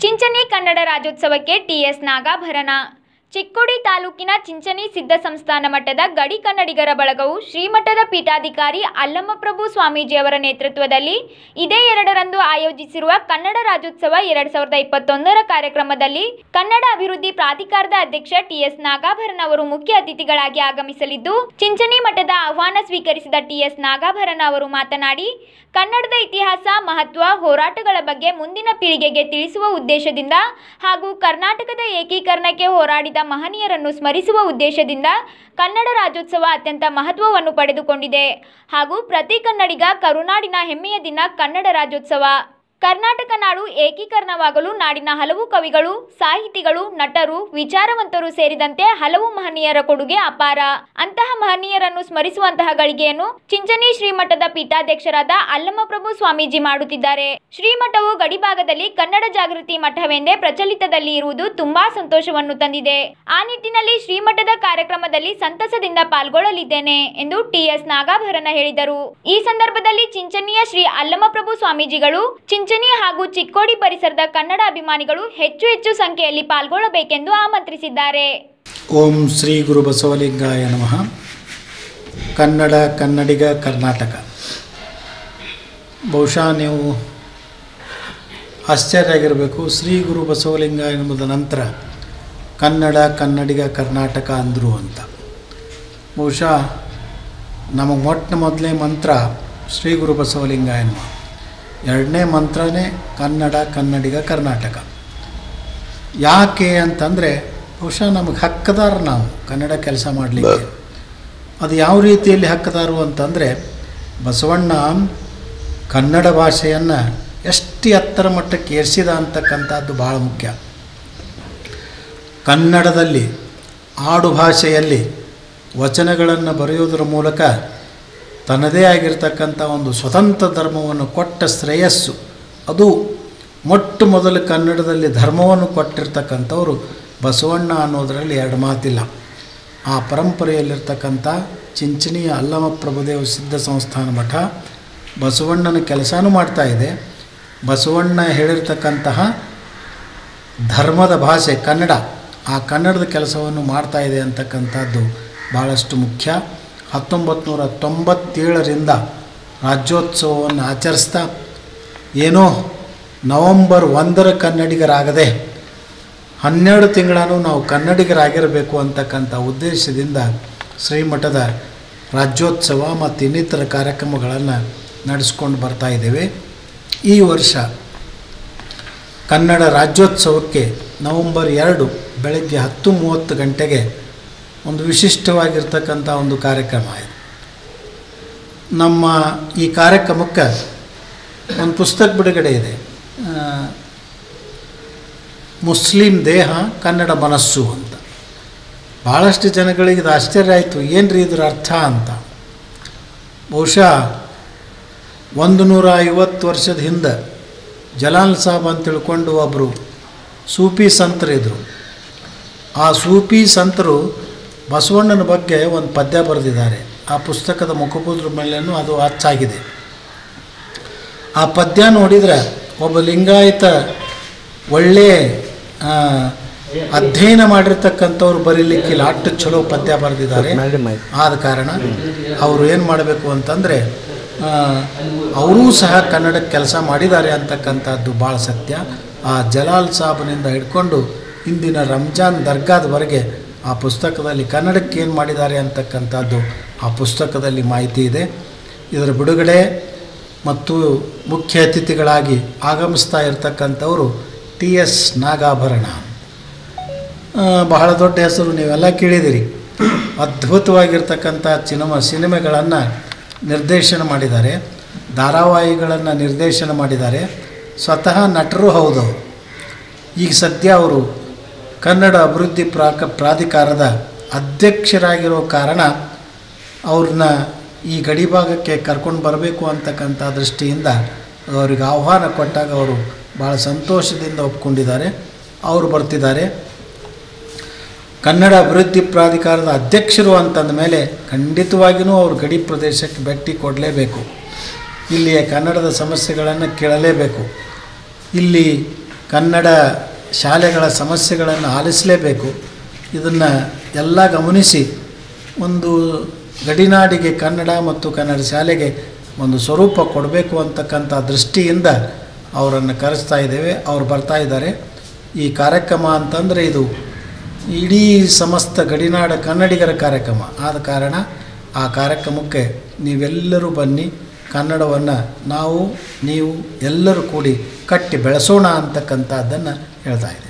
ಚಿಂಚಣಿ ಕನ್ನಡ ರಾಜ್ಯೋತ್ಸವಕ್ಕೆ ಟಿಎಸ್ ನಾಗಾಭರಣ ಚಿಕ್ಕೋಡಿ ತಾಲೂಕಿನ ಚಿಂಚನಿ ಸಿದ್ಧ ಸಂಸ್ಥಾನ ಮಠದ ಗಡಿ ಕನ್ನಡಿಗರ ಬಳಗವು ಶ್ರೀಮಠದ ಪೀಠಾಧಿಕಾರಿ ಅಲ್ಲಮಪ್ರಭು ಸ್ವಾಮೀಜಿಯವರ ನೇತೃತ್ವದಲ್ಲಿ ಇದೇ ಎರಡರಂದು ಆಯೋಜಿಸಿರುವ ಕನ್ನಡ ರಾಜ್ಯೋತ್ಸವ ಎರಡ್ ಸಾವಿರದ ಇಪ್ಪತ್ತೊಂದರ ಕಾರ್ಯಕ್ರಮದಲ್ಲಿ ಕನ್ನಡ ಅಭಿವೃದ್ಧಿ ಪ್ರಾಧಿಕಾರದ ಅಧ್ಯಕ್ಷ ಟಿಎಸ್ ನಾಗಾಭರಣ ಅವರು ಮುಖ್ಯ ಅತಿಥಿಗಳಾಗಿ ಆಗಮಿಸಲಿದ್ದು ಚಿಂಚನಿ ಮಠದ ಆಹ್ವಾನ ಸ್ವೀಕರಿಸಿದ ಟಿಎಸ್ ನಾಗಾಭರಣ ಅವರು ಮಾತನಾಡಿ, ಕನ್ನಡದ ಇತಿಹಾಸ, ಮಹತ್ವ, ಹೋರಾಟಗಳ ಬಗ್ಗೆ ಮುಂದಿನ ಪೀಳಿಗೆಗೆ ತಿಳಿಸುವ ಉದ್ದೇಶದಿಂದ ಹಾಗೂ ಕರ್ನಾಟಕದ ಏಕೀಕರಣಕ್ಕೆ ಹೋರಾಡಿದ ಮಹನೀಯರನ್ನು ಸ್ಮರಿಸುವ ಉದ್ದೇಶದಿಂದ ಕನ್ನಡ ರಾಜ್ಯೋತ್ಸವ ಅತ್ಯಂತ ಮಹತ್ವವನ್ನು ಪಡೆದುಕೊಂಡಿದೆ. ಹಾಗೂ ಪ್ರತಿ ಕನ್ನಡಿಗ ಕರುನಾಡಿನ ಹೆಮ್ಮೆಯ ದಿನ ಕನ್ನಡ ರಾಜ್ಯೋತ್ಸವ. ಕರ್ನಾಟಕ ನಾಡು ಏಕೀಕರಣವಾಗಲು ನಾಡಿನ ಹಲವು ಕವಿಗಳು, ಸಾಹಿತಿಗಳು, ನಟರು, ವಿಚಾರವಂತರು ಸೇರಿದಂತೆ ಹಲವು ಮಹನೀಯರ ಕೊಡುಗೆ ಅಪಾರ. ಅಂತಹ ಮಹನೀಯರನ್ನು ಸ್ಮರಿಸುವಂತಹ ಗಳಿಗೆಯನ್ನು ಚಿಂಚನಿ ಶ್ರೀಮಠದ ಪೀಠಾಧ್ಯಕ್ಷರಾದ ಅಲ್ಲಮಪ್ರಭು ಸ್ವಾಮೀಜಿ ಮಾಡುತ್ತಿದ್ದಾರೆ. ಶ್ರೀಮಠವು ಗಡಿಭಾಗದಲ್ಲಿ ಕನ್ನಡ ಜಾಗೃತಿ ಮಠವೆಂದೇ ಪ್ರಚಲಿತದಲ್ಲಿ ಇರುವುದು ತುಂಬಾ ಸಂತೋಷವನ್ನು ತಂದಿದೆ. ಆ ನಿಟ್ಟಿನಲ್ಲಿ ಶ್ರೀಮಠದ ಕಾರ್ಯಕ್ರಮದಲ್ಲಿ ಸಂತಸದಿಂದ ಪಾಲ್ಗೊಳ್ಳಲಿದ್ದೇನೆ ಎಂದು ಟಿಎಸ್ ನಾಗಾಭರಣ ಹೇಳಿದರು. ಈ ಸಂದರ್ಭದಲ್ಲಿ ಚಿಂಚನಿಯ ಶ್ರೀ ಅಲ್ಲಮಪ್ರಭು ಸ್ವಾಮೀಜಿಗಳು ಚಿಂಚಣಿ ಹಾಗೂ ಚಿಕ್ಕೋಡಿ ಪರಿಸರದ ಕನ್ನಡ ಅಭಿಮಾನಿಗಳು ಹೆಚ್ಚು ಹೆಚ್ಚು ಸಂಖ್ಯೆಯಲ್ಲಿ ಪಾಲ್ಗೊಳ್ಳಬೇಕೆಂದು ಆಮಂತ್ರಿಸಿದ್ದಾರೆ. ಓಂ ಶ್ರೀ ಗುರು ಬಸವಲಿಂಗಾಯ ನಮಃ. ಕನ್ನಡ, ಕನ್ನಡಿಗ, ಕರ್ನಾಟಕ. ಬಹುಶಃ ನೀವು ಆಶ್ಚರ್ಯ ಆಗಿರಬೇಕು ಶ್ರೀ ಗುರು ಬಸವಲಿಂಗ ಎಂಬುದ ನಂತರ ಕನ್ನಡ, ಕನ್ನಡಿಗ, ಕರ್ನಾಟಕ ಅಂದರು ಅಂತ. ಬಹುಶಃ ನಮಗೆ ಮೊಟ್ಟ ಮೊದಲೇ ಮಂತ್ರ ಶ್ರೀ ಗುರು ಬಸವಲಿಂಗ ಎನ್ನುವ ಎರಡನೇ ಮಂತ್ರನೇ ಕನ್ನಡ ಕನ್ನಡಿಗ ಕರ್ನಾಟಕ. ಯಾಕೆ ಅಂತಂದರೆ ಬಹುಶಃ ನಮಗೆ ಹಕ್ಕದಾರ ನಾವು ಕನ್ನಡ ಕೆಲಸ ಮಾಡಲಿಕ್ಕೆ. ಅದು ಯಾವ ರೀತಿಯಲ್ಲಿ ಹಕ್ಕದಾರು ಅಂತಂದರೆ ಬಸವಣ್ಣ ಕನ್ನಡ ಭಾಷೆಯನ್ನು ಎಷ್ಟು ಎತ್ತರ ಮಟ್ಟಕ್ಕೆ ಏರಿಸಿದ ಅಂತಕ್ಕಂಥದ್ದು ಭಾಳ ಮುಖ್ಯ. ಕನ್ನಡದಲ್ಲಿ ಆಡು ಭಾಷೆಯಲ್ಲಿ ವಚನಗಳನ್ನು ಬರೆಯುವುದರ ಮೂಲಕ ತನ್ನದೇ ಆಗಿರ್ತಕ್ಕಂಥ ಒಂದು ಸ್ವತಂತ್ರ ಧರ್ಮವನ್ನು ಕೊಟ್ಟ ಶ್ರೇಯಸ್ಸು. ಅದು ಮೊಟ್ಟ ಮೊದಲು ಕನ್ನಡದಲ್ಲಿ ಧರ್ಮವನ್ನು ಕೊಟ್ಟಿರ್ತಕ್ಕಂಥವ್ರು ಬಸವಣ್ಣ ಅನ್ನೋದರಲ್ಲಿ ಎರಡು ಮಾತಿಲ್ಲ. ಆ ಪರಂಪರೆಯಲ್ಲಿರ್ತಕ್ಕಂಥ ಚಿಂಚಣಿಯ ಅಲ್ಲಮ ಪ್ರಭುದೇವ ಸಿದ್ಧ ಸಂಸ್ಥಾನ ಮಠ ಬಸವಣ್ಣನ ಕೆಲಸನೂ ಮಾಡ್ತಾ ಇದೆ. ಬಸವಣ್ಣ ಹೇಳಿರ್ತಕ್ಕಂತಹ ಧರ್ಮದ ಭಾಷೆ ಕನ್ನಡ. ಆ ಕನ್ನಡದ ಕೆಲಸವನ್ನು ಮಾಡ್ತಾ ಇದೆ ಅಂತಕ್ಕಂಥದ್ದು ಭಾಳಷ್ಟು ಮುಖ್ಯ. ಹತ್ತೊಂಬತ್ತು ನೂರ ತೊಂಬತ್ತೇಳರಿಂದ ರಾಜ್ಯೋತ್ಸವವನ್ನು ಆಚರಿಸ್ತಾ ಏನೋ ನವಂಬರ್ ಒಂದರ ಕನ್ನಡಿಗರಾಗದೆ ಹನ್ನೆರಡು ತಿಂಗಳನ್ನು ನಾವು ಕನ್ನಡಿಗರಾಗಿರಬೇಕು ಅಂತಕ್ಕಂಥ ಉದ್ದೇಶದಿಂದ ಶ್ರೀಮಠದ ರಾಜ್ಯೋತ್ಸವ ಮತ್ತು ಇನ್ನಿತರ ಕಾರ್ಯಕ್ರಮಗಳನ್ನು ನಡೆಸ್ಕೊಂಡು ಬರ್ತಾ ಇದ್ದೇವೆ. ಈ ವರ್ಷ ಕನ್ನಡ ರಾಜ್ಯೋತ್ಸವಕ್ಕೆ ನವಂಬರ್ ಎರಡು ಬೆಳಗ್ಗೆ ಹತ್ತು ಮೂವತ್ತು ಗಂಟೆಗೆ ಒಂದು ವಿಶಿಷ್ಟವಾಗಿರ್ತಕ್ಕಂಥ ಒಂದು ಕಾರ್ಯಕ್ರಮ ಇದು. ನಮ್ಮ ಈ ಕಾರ್ಯಕ್ರಮಕ್ಕೆ ಒಂದು ಪುಸ್ತಕ ಬಿಡುಗಡೆ ಇದೆ. ಮುಸ್ಲಿಂ ದೇಹ ಕನ್ನಡ ಮನಸ್ಸು ಅಂತ. ಭಾಳಷ್ಟು ಜನಗಳಿಗೆ ಇದು ಆಶ್ಚರ್ಯ ಆಯಿತು ಏನು ರೀ ಇದ್ರ ಅರ್ಥ ಅಂತ. ಬಹುಶಃ ಒಂದು ನೂರ ಐವತ್ತು ವರ್ಷದ ಹಿಂದೆ ಜಲಾಲ್ ಸಾಬ್ ಅಂತ ತಿಳ್ಕೊಂಡು ಒಬ್ಬರು ಸೂಫಿ ಸಂತರಿದ್ದರು ಆ ಸೂಫಿ ಸಂತರು ಬಸವಣ್ಣನ ಬಗ್ಗೆ ಒಂದು ಪದ್ಯ ಬರೆದಿದ್ದಾರೆ. ಆ ಪುಸ್ತಕದ ಮುಖಪುದ್ರ ಮೇಲೇನೂ ಅದು ಅಚ್ಚಾಗಿದೆ. ಆ ಪದ್ಯ ನೋಡಿದರೆ ಒಬ್ಬ ಲಿಂಗಾಯತ ಒಳ್ಳೆ ಅಧ್ಯಯನ ಮಾಡಿರ್ತಕ್ಕಂಥವ್ರು ಬರೀಲಿಕ್ಕಿಲ್ಲ. ಅಷ್ಟು ಚಲೋ ಪದ್ಯ ಬರೆದಿದ್ದಾರೆ. ಆದ ಕಾರಣ ಅವರು ಏನು ಮಾಡಬೇಕು ಅಂತಂದರೆ ಅವರೂ ಸಹ ಕನ್ನಡಕ್ಕೆ ಕೆಲಸ ಮಾಡಿದ್ದಾರೆ ಅಂತಕ್ಕಂಥದ್ದು ಭಾಳ ಸತ್ಯ. ಆ ಜಲಾಲ್ ಸಾಬ್ನಿಂದ ಹಿಡ್ಕೊಂಡು ಇಂದಿನ ರಂಜಾನ್ ದರ್ಗಾದವರೆಗೆ ಆ ಪುಸ್ತಕದಲ್ಲಿ ಕನ್ನಡಕ್ಕೆ ಏನು ಮಾಡಿದ್ದಾರೆ ಅಂತಕ್ಕಂಥದ್ದು ಆ ಪುಸ್ತಕದಲ್ಲಿ ಮಾಹಿತಿ ಇದೆ. ಇದರ ಬಿಡುಗಡೆ ಮತ್ತು ಮುಖ್ಯ ಅತಿಥಿಗಳಾಗಿ ಆಗಮಿಸ್ತಾ ಇರತಕ್ಕಂಥವರು ಟಿ ಎಸ್ ನಾಗಾಭರಣ. ಬಹಳ ದೊಡ್ಡ ಹೆಸರು ನೀವೆಲ್ಲ ಕೇಳಿದಿರಿ. ಅದ್ಭುತವಾಗಿರ್ತಕ್ಕಂಥ ಸಿನಿಮಾ ಸಿನಿಮೆಗಳನ್ನು ನಿರ್ದೇಶನ ಮಾಡಿದ್ದಾರೆ. ಧಾರಾವಾಹಿಗಳನ್ನು ನಿರ್ದೇಶನ ಮಾಡಿದ್ದಾರೆ. ಸ್ವತಃ ನಟರು ಹೌದು. ಈಗ ಸದ್ಯ ಅವರು ಕನ್ನಡ ಅಭಿವೃದ್ಧಿ ಪ್ರಾಕ ಪ್ರಾಧಿಕಾರದ ಅಧ್ಯಕ್ಷರಾಗಿರೋ ಕಾರಣ ಅವ್ರನ್ನ ಈ ಗಡಿಭಾಗಕ್ಕೆ ಕರ್ಕೊಂಡು ಬರಬೇಕು ಅಂತಕ್ಕಂಥ ದೃಷ್ಟಿಯಿಂದ ಅವರಿಗೆ ಆಹ್ವಾನ ಕೊಟ್ಟಾಗ ಅವರು ಭಾಳ ಸಂತೋಷದಿಂದ ಒಪ್ಕೊಂಡಿದ್ದಾರೆ. ಅವರು ಬರ್ತಿದ್ದಾರೆ. ಕನ್ನಡ ಅಭಿವೃದ್ಧಿ ಪ್ರಾಧಿಕಾರದ ಅಧ್ಯಕ್ಷರು ಅಂತಂದ ಮೇಲೆ ಖಂಡಿತವಾಗಿಯೂ ಅವರು ಗಡಿ ಪ್ರದೇಶಕ್ಕೆ ಭೇಟಿ ಕೊಡಲೇಬೇಕು. ಇಲ್ಲಿಯ ಕನ್ನಡದ ಸಮಸ್ಯೆಗಳನ್ನು ಕೇಳಲೇಬೇಕು. ಇಲ್ಲಿ ಕನ್ನಡ ಶಾಲೆಗಳ ಸಮಸ್ಯೆಗಳನ್ನು ಆಲಿಸಲೇಬೇಕು. ಇದನ್ನು ಎಲ್ಲ ಗಮನಿಸಿ. ಒಂದು ಗಡಿನಾಡಿಗೆ ಕನ್ನಡ ಮತ್ತು ಕನ್ನಡ ಶಾಲೆಗೆ ಒಂದು ಸ್ವರೂಪ ಕೊಡಬೇಕು ಅಂತಕ್ಕಂಥ ದೃಷ್ಟಿಯಿಂದ ಅವರನ್ನು ಕರೆಸ್ತಾ ಇದ್ದೇವೆ. ಅವ್ರು ಬರ್ತಾ ಇದ್ದಾರೆ. ಈ ಕಾರ್ಯಕ್ರಮ ಅಂತಂದರೆ ಇದು ಇಡೀ ಸಮಸ್ತ ಗಡಿನಾಡ ಕನ್ನಡಿಗರ ಕಾರ್ಯಕ್ರಮ. ಆದ ಕಾರಣ ಆ ಕಾರ್ಯಕ್ರಮಕ್ಕೆ ನೀವೆಲ್ಲರೂ ಬನ್ನಿ. ಕನ್ನಡವನ್ನು ನಾವು, ನೀವು ಎಲ್ಲರೂ ಕೂಡಿ ಕಟ್ಟಿ ಬೆಳೆಸೋಣ ಅಂತಕ್ಕಂಥದ್ದನ್ನು ಹೇಳ್ತಾ ಇದ್ದೀವಿ